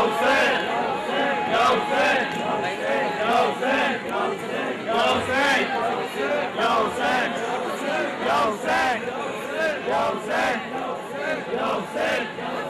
Yo, Zach! Yo, Zach! Yo, Zach!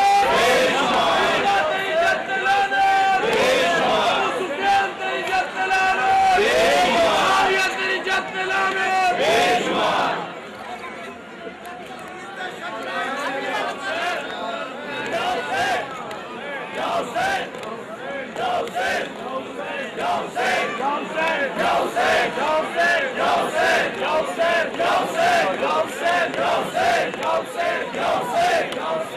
Don't say, don't say, don't say, don't say, don't say.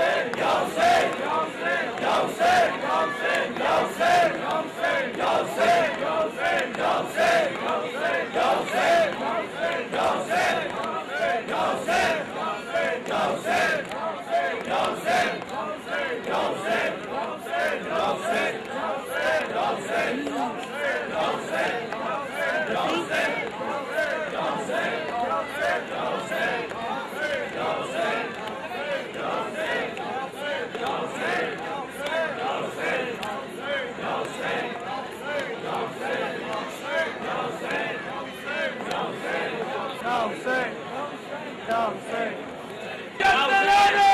Thompson. Thompson. Thompson.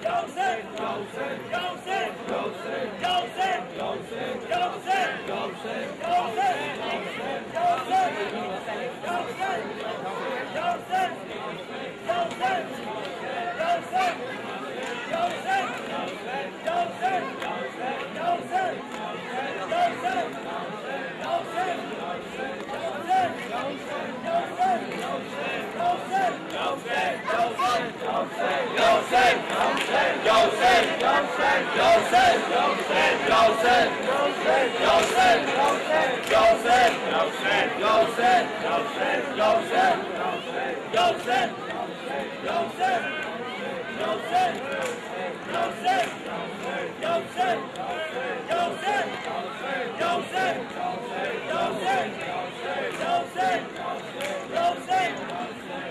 Jozef, Jozef, Jozef, Jozef, Jozef, Jozef, Jozef, Jozef, Jozef, Jozef, Jozef, Jozef, Jozef, Jozef, Joseph, Joseph, Joseph, Joseph, Joseph, Jansen, Jansen, Jansen, Jansen, Jansen, Jansen, Jansen, Jansen, Jansen, Jansen, Jansen, Jansen, Jansen, Jansen, Jansen, Jansen, Jansen, Jansen, Jansen,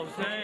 Charles Day.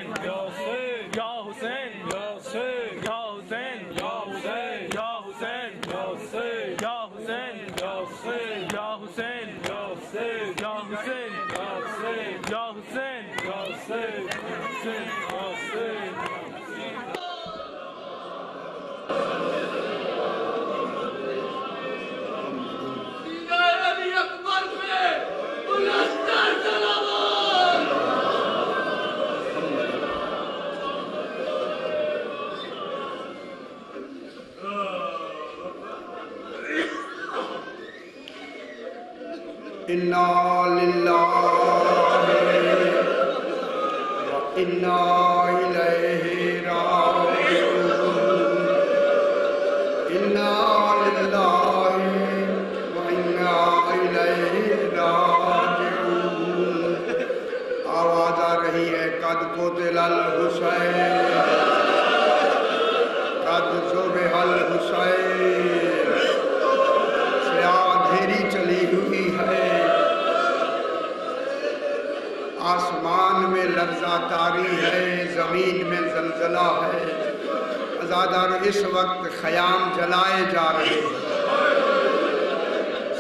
اس وقت خیام جلائے جا رہے ہیں۔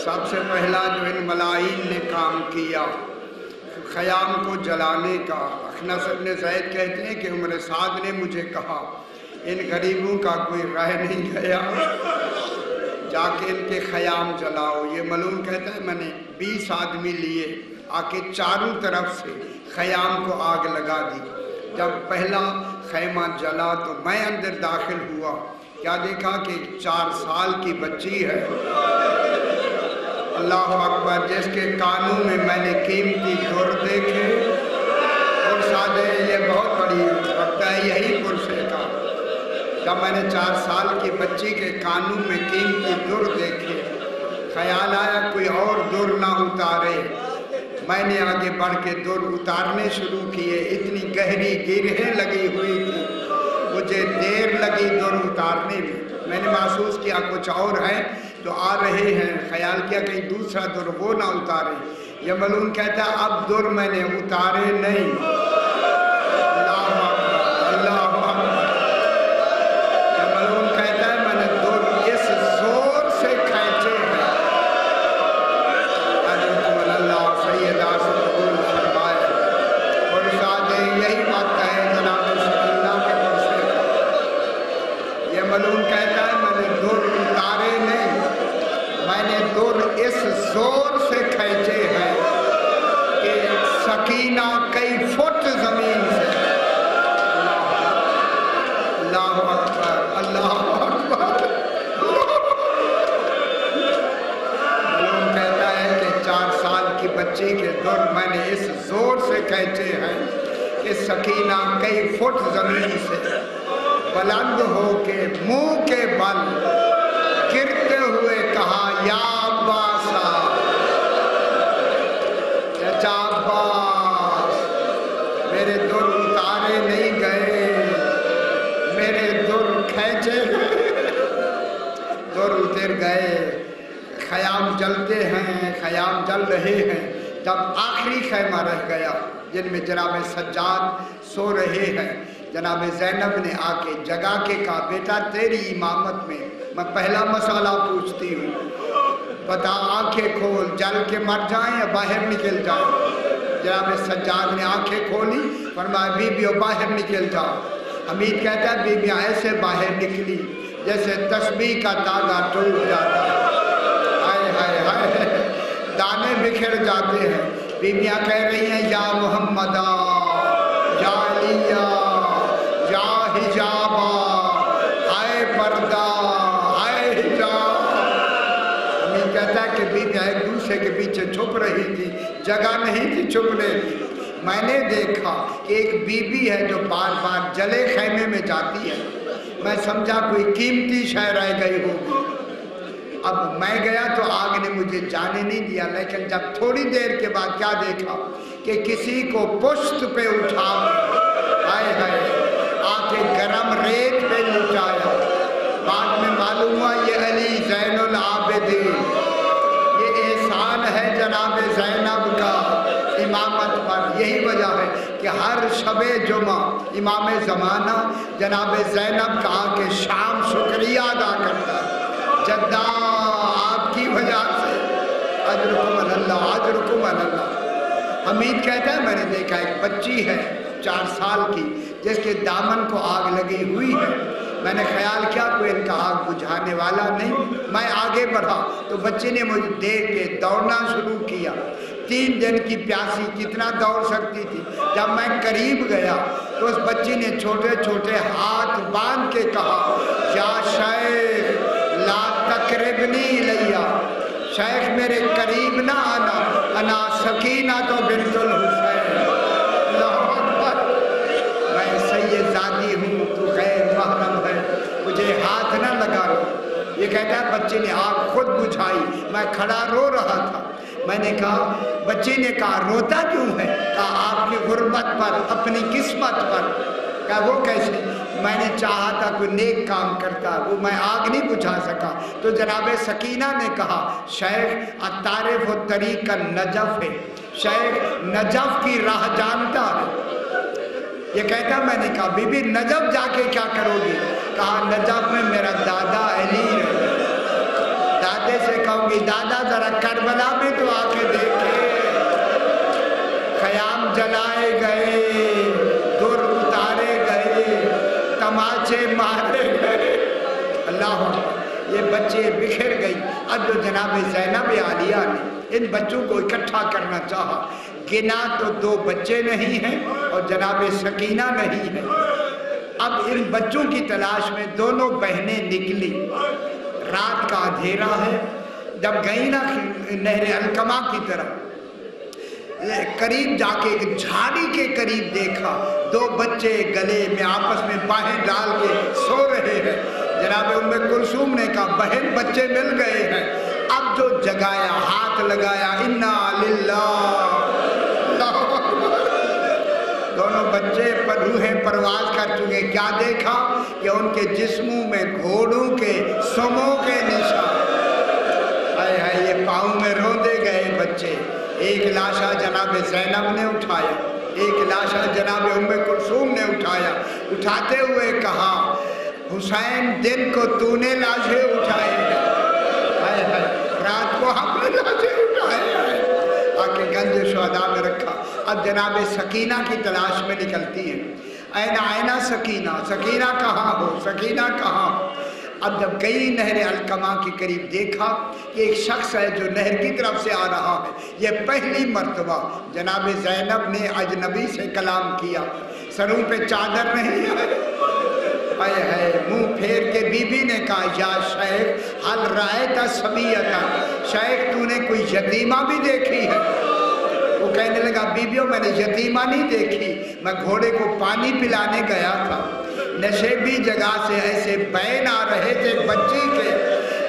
سب سے پہلا جو ان ملائین نے کام کیا، خیام کو جلانے کا، اخنس ابن زید کہتے ہیں کہ عمر سعید نے مجھے کہا، ان غریبوں کا کوئی رہ نہیں گیا۔ جا کے ان کے خیام جلاؤ۔ یہ ملون کہتا ہے، میں نے بیس آدمی لیے آکے چاروں طرف سے خیام کو آگ لگا دی۔ جب پہلا خیمہ جلا تو میں اندر داخل ہوا۔ کیا دیکھا کہ چار سال کی بچی ہے۔ اللہ اکبر، جس کے کانوں میں میں نے قیمتی گھر دیکھے۔ اور سادے، یہ بہت بڑی وقت ہے، یہی پرسے کا جب میں نے چار سال کی بچی کے کانوں میں قیمتی در دیکھے، خیال آیا کوئی اور دور نہ اتارے میں نے آگے بڑھ کے دور اتارنے شروع کیے، اتنی گہری گرہیں لگی ہوئی تھی۔ مجھے دیر لگی دور اتارنے میں۔ میں نے محسوس کیا کچھ اور ہیں تو آ رہے ہیں۔ خیال کیا کہیں دوسرا دور وہ نہ اتارے۔ یملون کہتا اب دور میں نے اتارے نہیں۔ کہتے ہیں کہ سکینہ کئی فٹ زمین سے بلند ہو کے منہ کے بل گرتے ہوئے کہا، یا عباس چچا عباس، میرے در اتارے نہیں گئے، میرے در کھینچے در اتر گئے۔ خیام جلتے ہیں، خیام جل رہے ہیں۔ تب آخری خیمہ رہ گیا۔ جن میں جناب سجاد سو رہے ہیں۔ جناب زینب نے آ کے جگا کے کہا، بیٹا، تیری امامت میں میں پہلا مسئلہ پوچھتی ہوں۔ بتا، آنکھیں کھول، جل کے مر جائیں یا باہر نکل جائیں؟ جناب سجاد نے آنکھیں کھولی، فرمایا بی بیو باہر نکل جاؤ۔ حمید کہتا ہے بی بیو ایسے باہر نکلی، جیسے تسبیح کا تاگا ٹوٹ جاتا۔ ہے آئے ہائے ہائے دانے بکھر جاتے ہیں۔ بیبیاں کہہ رہی ہیں، یا محمدہ یا علیہ یا حجابہ آئے پردہ آئے حجاب۔ امیر کہتا ہے کہ بیبیاں ایک دوسرے کے پیچھے چھپ رہی تھی، جگہ نہیں تھی چھپنے۔ میں نے دیکھا کہ ایک بیوی ہے جو بار بار جلے خیمے میں جاتی ہے۔ میں سمجھا کوئی قیمتی شہر آئے گئی ہوگی اب میں گیا تو آگ نے مجھے جانے نہیں دیا، لیکن جب تھوڑی دیر کے بعد کیا دیکھا کہ کسی کو پشت پہ اٹھا۔ آئے ہائے آ کے گرم ریت پہ لٹایا۔ بعد میں معلوم ہوا یہ علی زین العابدین۔ یہ احسان ہے جناب زینب کا امامت پر۔ یہی وجہ ہے کہ ہر شب جمعہ امام زمانہ جناب زینب کا آ کے شام شکریہ ادا کرتا۔ جدہ اجرکم اللہ اجرکم اللہ حمید کہتا ہے، میں نے دیکھا ایک بچی ہے چار سال کی، جس کے دامن کو آگ لگی ہوئی ہے۔ میں نے خیال کیا، کوئی ان کا آگ بجھانے والا نہیں۔ میں آگے بڑھا تو بچے نے مجھے دیکھ کے دوڑنا شروع کیا۔ تین دن کی پیاسی کتنا دوڑ سکتی تھی۔ جب میں قریب گیا تو اس بچی نے چھوٹے چھوٹے ہاتھ باندھ کے کہا، یا شیخ، لا تقربنی شیخ میرے قریب نہ آنا، انا سکینہ تو بنت الحسین اللہ اکبر، میں سید زادی ہوں، تو غیر محرم ہے۔ مجھے ہاتھ نہ لگا یہ کہتا ہے، بچے نے آگ خود بجھائی۔ میں کھڑا رو رہا تھا۔ میں نے کہا، بچے نے کہا، روتا کیوں ہے؟ کہا، آپ کی غربت پر، اپنی قسمت پر۔ کہا، وہ کیسے؟ میں نے چاہا تھا کوئی نیک کام کرتا، وہ میں آگ نہیں بجھا سکا۔ تو جناب سکینہ نے کہا، شیخ اتارف و طریق نجف ہے۔ شیخ، نجف کی راہ جانتا ہے۔ یہ کہتا میں نے کہا، بی بی، نجف جا کے کیا کرو گی کہا، نجف میں میرا دادا علی ہے۔ دادے سے کہوں گی، دادا، ذرا کربلا میں تو آ کے دیکھے۔ خیام جلائے تماچے مارے گئے۔ اللہ یہ بچے بکھر گئی۔ اب جو جناب زینب عالیہ نے ان بچوں کو اکٹھا کرنا چاہا۔ گنا تو دو بچے نہیں ہیں اور جناب سکینہ نہیں ہے اب ان بچوں کی تلاش میں دونوں بہنیں نکلی۔ رات کا اندھیرا ہے۔ جب گئی نا نہر الکما کی طرف قریب جا کے ایک جھاڑی کے قریب دیکھا۔ دو بچے گلے میں آپس میں باہیں ڈال کے سو رہے ہیں۔ جناب ام کلثوم نے کہا، بہن، بچے مل گئے ہیں۔ اب جو جگایا، ہاتھ لگایا، انا للہ دونوں بچے پر روحیں پرواز کر چکے۔ کیا دیکھا کہ ان کے جسموں میں گھوڑوں کے سموں کے نشان۔ آئے آئے یہ پاؤں میں روندے گئے بچے۔ ایک لاشا جناب زینب نے اٹھایا، ایک لاشا جناب ام کلثوم نے اٹھایا۔ اٹھاتے ہوئے کہا، حسین، دن کو تو نے لاشیں اٹھائے ہیں۔ رات کو ہم نے لاشیں اٹھائے ہیں۔ آکے گنج شہدہ میں رکھا۔ اب جناب سکینہ کی تلاش میں نکلتی ہے اینہ اینہ سکینہ سکینہ کہاں ہو؟ سکینہ کہاں ہو؟ اب جب گئی نہر الکما کے قریب دیکھا کہ ایک شخص ہے جو نہر کی طرف سے آ رہا ہے، یہ پہلی مرتبہ جناب زینب نے اجنبی سے کلام کیا۔ سروں پہ چادر نہیں ہے۔ آئے ہے منہ پھیر کے بی بی نے کہا، یا شیخ، حل رائے تا سبیتا شیخ، تو نے کوئی یتیمہ بھی دیکھی ہے؟ وہ کہنے لگا، بیبیوں، میں نے یتیمہ نہیں دیکھی۔ میں گھوڑے کو پانی پلانے گیا تھا۔ نشیبی جگہ سے ایسے بین آ رہے تھے بچی کے۔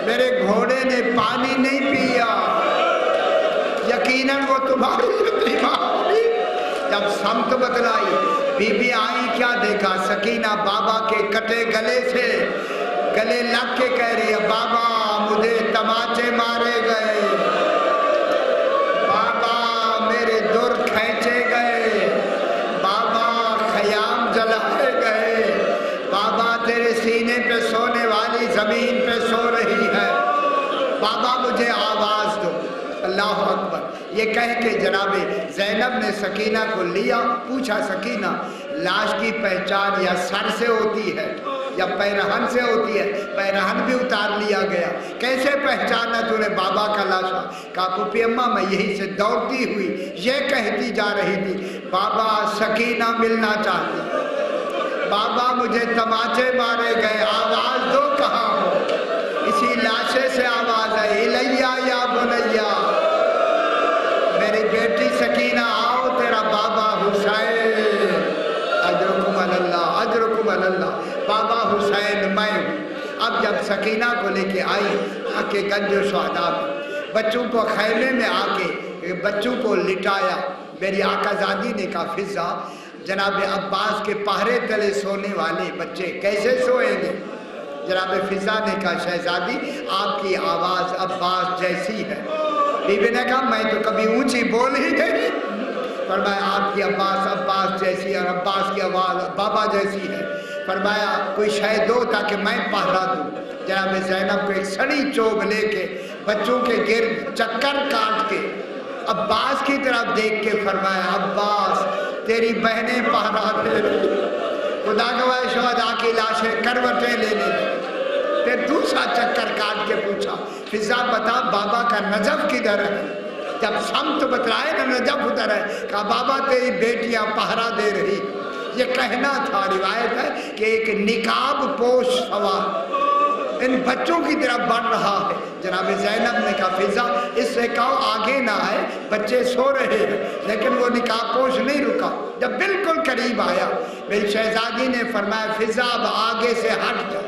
میرے گھوڑے نے پانی نہیں پیا۔ یقیناً وہ تمہاری جب سمت بدلائی بی بی آئی، کیا دیکھا؟ سکینہ بابا کے کٹے گلے سے۔ گلے لگ کے کہہ رہی ہے، بابا مجھے تماچے مارے گئے۔ بابا مجھے آواز دو۔ اللہ اکبر۔ یہ کہہ کے جناب زینب نے سکینہ کو لیا، پوچھا، سکینہ، لاش کی پہچان یا سر سے ہوتی ہے یا پیرہن سے ہوتی ہے؟ پیرہن بھی اتار لیا گیا۔ کیسے پہچانا تو نے بابا کا لاشا کہا پوپی اماں میں یہی سے دوڑتی ہوئی یہ کہتی جا رہی تھی، بابا سکینہ ملنا چاہتی بابا مجھے تماچے مارے گئے، آواز دو کہاں ہو؟ سکینہ کو لے کے آئی آ کے گنج و شہدہ میں۔ بچوں کو خیمے میں آ کے بچوں کو لٹایا۔ میری آقا زادی نے کہا، فضا، جناب عباس کے پہرے تلے سونے والے بچے کیسے سوئیں گے؟ جناب فضا نے کہا، شہزادی، آپ کی آواز عباس جیسی ہے۔ بی بی نے کہا، میں تو کبھی اونچی بول ہی نہیں۔ فرمایا، آپ کی عباس عباس جیسی اور عباس کی آواز بابا جیسی ہے۔ فرمایا، کوئی شاید دو تاکہ میں پہرا دوں۔ جناب زینب کو ایک سڑی چوب لے کے بچوں کے گرد چکر کاٹ کے عباس کی طرف دیکھ کے فرمایا، عباس، تیری بہنیں پہرا دے۔ رہی خدا گواہ شہداء کی لاشیں کروٹیں لے لے۔ پھر دوسرا چکر کاٹ کے پوچھا، فضا بتا، بابا کا نجف کدھر ہے؟ جب سمت بتلائے نا نجف ادھر ہے۔ کہا، بابا، تیری بیٹیاں پہرا دے رہی۔ یہ کہنا تھا، روایت ہے کہ ایک نکاب پوش سوار ان بچوں کی طرف بڑھ رہا ہے۔ جناب زینب نے کہا، فضا، اس سے کہو آگے نہ آئے، بچے سو رہے ہیں۔ لیکن وہ نکاح پوش نہیں رکا۔ جب بالکل قریب آیا، میری شہزادی نے فرمایا، فضا، اب آگے سے ہٹ جا۔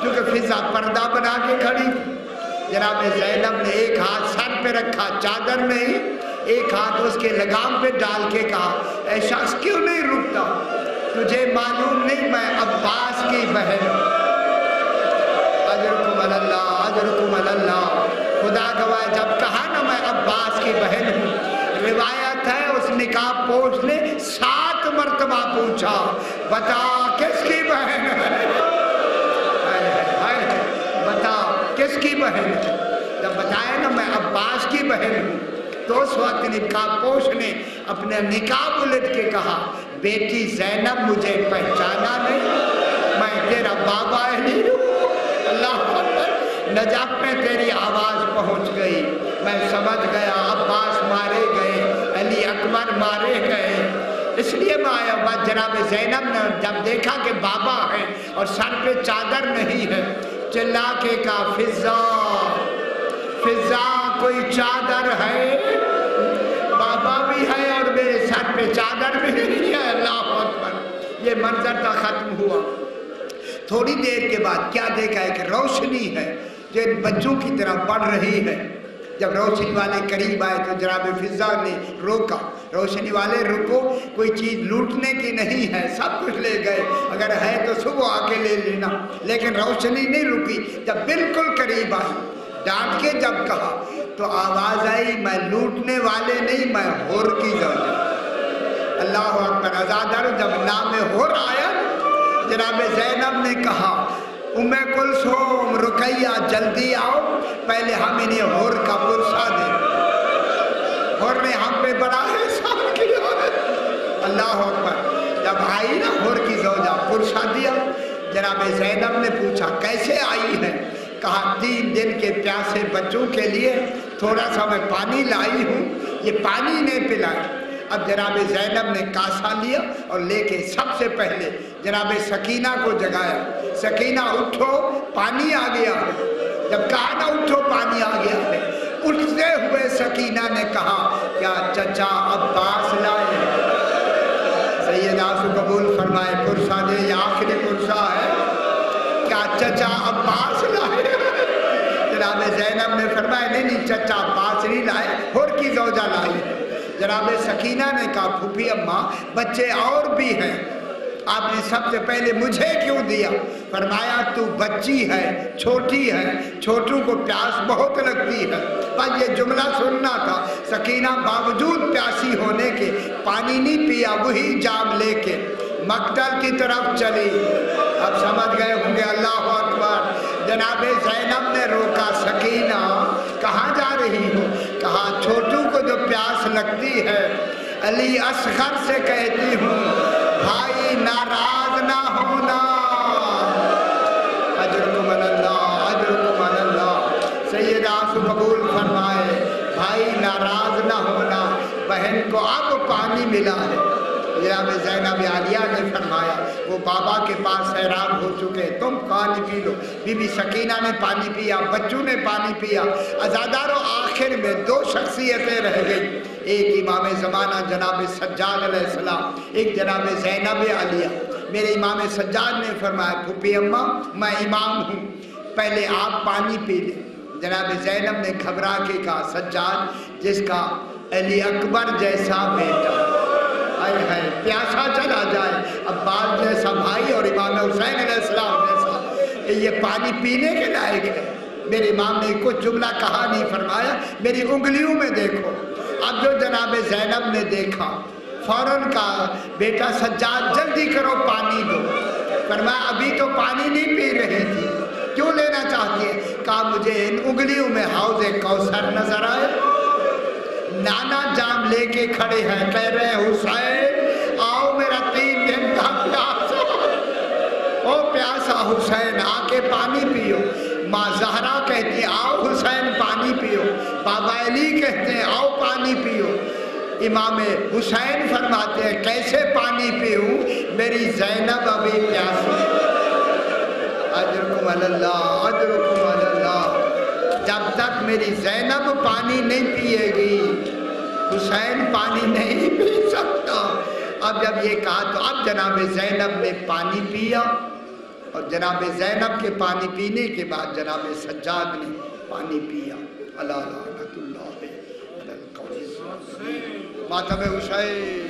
کیونکہ فضا پردہ بنا کے کھڑی جناب زینب نے ایک ہاتھ سر پہ رکھا، چادر میں ہی ایک ہاتھ اس کے لگام پہ ڈال کے کہا، اے شخص، کیوں نہیں رکتا؟ تجھے معلوم نہیں میں عباس کی بہن ہوں. اجرکم اللہ اجرکم اللہ۔ خدا گواہ، جب کہا نا میں عباس کی بہن ہوں، روایت ہے اس نکاح پوچھ نے سات مرتبہ پوچھا، بتا، کس کی بہن ہے؟ بتا، کس کی بہن ہے؟ جب بتایا نا میں عباس کی بہن ہوں تو اس وقت نکاح پوش نے اپنے نکاح الٹ کے کہا، بیٹی زینب مجھے پہچانا نہیں، میں تیرا بابا نہیں ہوں. اللہ نجاب میں تیری آواز پہنچ گئی، میں سمجھ گیا، عباس مارے گئے، علی اکبر مارے گئے، اس لیے میں آیا بات جناب زینب نے جب دیکھا کہ بابا ہے اور سر پہ چادر نہیں ہے، چلا کے کہا، فضا فضا کوئی چادر ہے؟ بابا بھی ہے اور میرے سر پہ چادر بھی نہیں ہے اللہ اکبر، یہ منظر تھا ختم ہوا۔ تھوڑی دیر کے بعد کیا دیکھا؟ ہے کہ روشنی ہے جو ان بچوں کی طرف بڑھ رہی ہے۔ جب روشنی والے قریب آئے تو جناب فضا نے روکا۔ روشنی والے رکو، کوئی چیز لوٹنے کی نہیں ہے، سب کچھ لے گئے۔ اگر ہے تو صبح آ کے لے لینا۔ لیکن روشنی نہیں رکی، جب بالکل قریب آئی۔ ڈانٹ کے جب کہا تو آواز آئی، میں لوٹنے والے نہیں، میں ہور کی زوجہ اللہ اکبر ازادر جب نام ہور آیا، جناب زینب نے کہا، ام کلثوم رکیہ جلدی آؤ، پہلے ہم انہیں ہور کا پرسا دیں۔ ہور نے ہم پہ بڑا احسان کیا۔ اللہ اکبر، جب آئی نا، ہور کی زوجہ پرسا دیا، جناب زینب نے پوچھا، کیسے آئی ہے کہا، تین دن کے پیاسے بچوں کے لیے تھوڑا سا میں پانی لائی ہوں۔ یہ پانی نہیں پلائی۔ اب جناب زینب نے کاسا لیا اور لے کے سب سے پہلے جناب سکینہ کو جگایا۔ سکینہ اٹھو، پانی آ گیا۔ ہے جب کہا نا اٹھو، پانی آ گیا۔ ہے اٹھتے ہوئے سکینہ نے کہا کیا چچا عباس لائے۔ سید آسو قبول فرمائے پرسا دے یہ زینب نے فرمایا، نہیں نہیں، چچا عباس نہیں لائے ہور کی زوجہ لائی جناب سکینہ نے کہا، پھوپھی اماں، بچے اور بھی ہیں۔ آپ نے سب سے پہلے مجھے کیوں دیا؟ فرمایا، تو بچی ہے، چھوٹی ہے، چھوٹوں کو پیاس بہت لگتی ہے۔ بس یہ جملہ سننا تھا، سکینہ باوجود پیاسی ہونے کے، پانی نہیں پیا، وہی جام لے کے مقتل کی طرف چلی۔ اب سمجھ گئے ہوں گے، اللہ اکبر۔ جناب زینب سکینہ کہاں جا رہی ہو کہا چھوٹوں کو جو پیاس لگتی ہے علی اصغر سے کہتی ہوں بھائی ناراض نہ ہونا اجرکم اللہ اجرکم اللہ سید آسو قبول فرمائے بھائی ناراض نہ ہونا بہن کو اب پانی ملا ہے جناب زینب عالیہ نے فرمایا، وہ بابا کے پاس حیران ہو چکے، تم پانی پی لو۔ بی بی سکینہ نے پانی پیا، بچوں نے پانی پیا۔ ازاداروں آخر میں دو شخصیتیں رہ گئی ایک امام زمانہ جناب سجاد علیہ السلام، ایک جناب زینب علیہ میرے امام سجاد نے فرمایا پھوپی اماں، میں امام ہوں۔ پہلے آپ پانی پی لیں۔ جناب زینب نے گھبرا کے کہا، سجاد، جس کا علی اکبر جیسا بیٹا۔ آئے ہے، پیاسا چلا جائے۔ عباس جیسا بھائی اور امام حسین علیہ السلام جیسا کہ یہ پانی پینے کے لائق ہے۔ میرے امام نے کچھ جملہ کہا نہیں فرمایا، میری انگلیوں میں دیکھو۔ اب جو جناب زینب نے دیکھا، فوراً کہا، بیٹا سجاد، جلدی کرو پانی دو۔ فرمایا، ابھی تو پانی نہیں پی رہی تھی، کیوں لینا چاہتی ہے؟ کہا، مجھے ان انگلیوں میں حوض کوثر نظر آئے۔ نانا جام لے کے کھڑے ہیں۔ کہہ رہے ہیں، حسین، آؤ میرا تین دن کا پیاسا۔ او پیاسا حسین آ کے پانی پیو۔ ماں زہرا کہتی، آؤ حسین، پانی پیو۔ بابا علی کہتے ہیں، آؤ پانی پیو۔ امام حسین فرماتے ہیں، کیسے پانی پیوں؟ میری زینب ابھی پیاسی ادرکم اللہ ادرکم اللہ جب تک میری زینب پانی نہیں پیے گی، حسین پانی نہیں پی سکتا۔ اب جب یہ کہا تو اب جناب زینب نے پانی پیا۔ اور جناب زینب کے پانی پینے کے بعد جناب سجاد نے پانی پیا۔ اللہ رحمت اللہ ماتم حسین۔